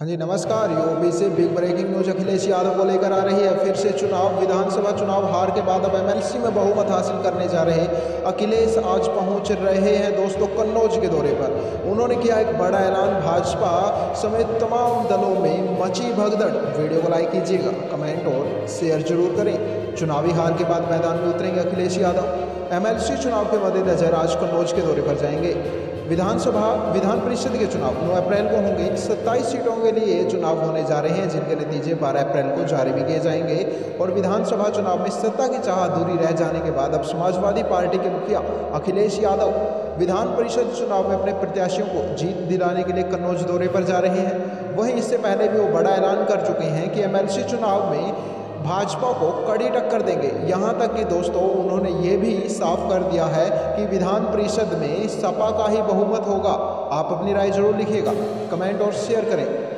हाँ जी, नमस्कार। यूपी से big breaking news Akhilesh Yadav को लेकर आ रही है। फिर से चुनाव, विधानसभा चुनाव हार के बाद अब एमएलसी में बहुमत हासिल करने जा रहे अखिलेश आज पहुँच रहे हैं दोस्तों कन्नौज के दौरे पर। उन्होंने किया एक बड़ा ऐलान भाजपा समेत तमाम दलों में मची भगदड़। वीडियो को लाइक कीजिएगा, कमेंट और शेयर ज़रूर करें। चुनावी हार के बाद मैदान में उतरेंगे अखिलेश यादव। एमएलसी चुनाव के मद्देनजर आज कन्नौज के दौरे पर जाएँगे। विधानसभा, विधान परिषद के चुनाव 9 अप्रैल को होंगे। 27 सीटों के लिए चुनाव होने जा रहे हैं, जिनके नतीजे 12 अप्रैल को जारी भी किए जाएँगे। और विधानसभा चुनाव में सत्ता की चाह दूरी रह जाने के बाद अब समाजवादी पार्टी के मुखिया अखिलेश यादव विधान परिषद चुनाव में अपने प्रत्याशियों को जीत दिलाने के लिए कन्नौज दौरे पर जा रहे हैं। वहीं इससे पहले भी वो बड़ा ऐलान कर चुके हैं कि एमएलसी चुनाव में भाजपा को कड़ी टक्कर देंगे। यहाँ तक कि दोस्तों, उन्होंने ये भी साफ़ कर दिया है कि विधान परिषद में सपा का ही बहुमत होगा। आप अपनी राय ज़रूर लिखिएगा। कमेंट और शेयर करें।